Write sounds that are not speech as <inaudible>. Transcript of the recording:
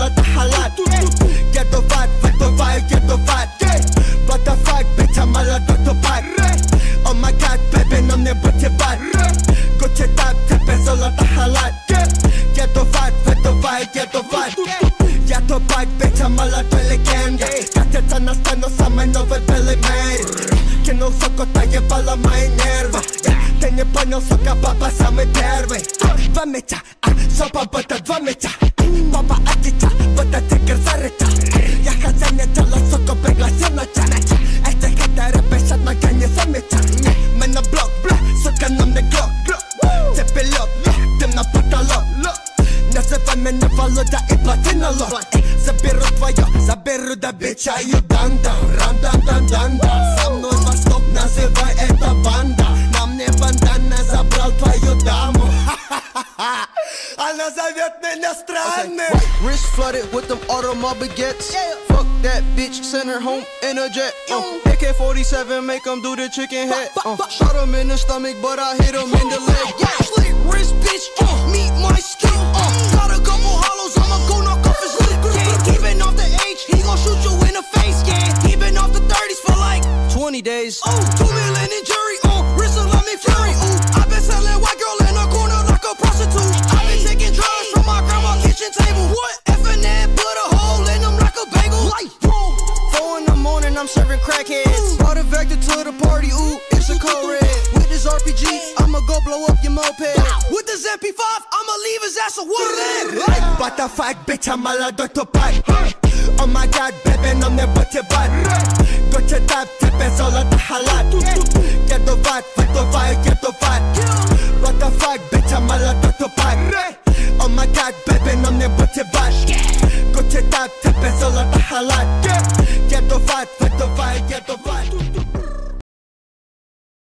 let the Get the vibe, get the vibe, get the vibe. But the fuck, bitch, I'm a lot of the vibe Oh my god, baby, no ne but your vibe Go to that, tap it, so let the halal. Get the vibe, get the vibe, get the vibe. Get the vibe, bitch, I'm a lot of legend Got it, and I stand on some, I know it, Billy May Que no soco, está llevando my nerva Tengo paño, soca, papá, sabe, derbe Va mecha, ah, sopa, bota, va mecha Це пілот, дим на потолок Називай мене Володя і платинолог Заберу твоє, заберу до бича і данда Рам-дан-дан-дан Со мной во стоп, называй это банда На мне бандана забрал твою даму <laughs> Ха-ха-ха Она зовет меня странным Wrist flooded with them automobile baguettes. Fuck that bitch, send her home in a jet. Uh, AK 47, make him do the chicken head. Uh, shot him in the stomach, but I hit him in the leg. Yeah, slick wrist, bitch. Uh, meet my skin. Uh, got a couple hollows, I'ma go knock off his lip. Yeah, he been off the H, he gon' shoot you in the face. Yeah, been off the 30s for like 20 days. Ooh, two million in jury. The morning, I'm serving crackheads. Brought a vector to the party, ooh, it's a code red. With this RPG, I'ma go blow up your moped. With this MP5, I'ma leave his ass a wood What the fuck, bitch, I'm alla do to pipe Oh my god, baby, na mnie bocie bat Gocie tap, ciebie zola ta halat Jadowat, fatowaj, jadowat What the fuck, bitch, I'm alla do to pipe Oh my god, baby, na mnie bocie bat Gocie tap, ciebie zola ta halat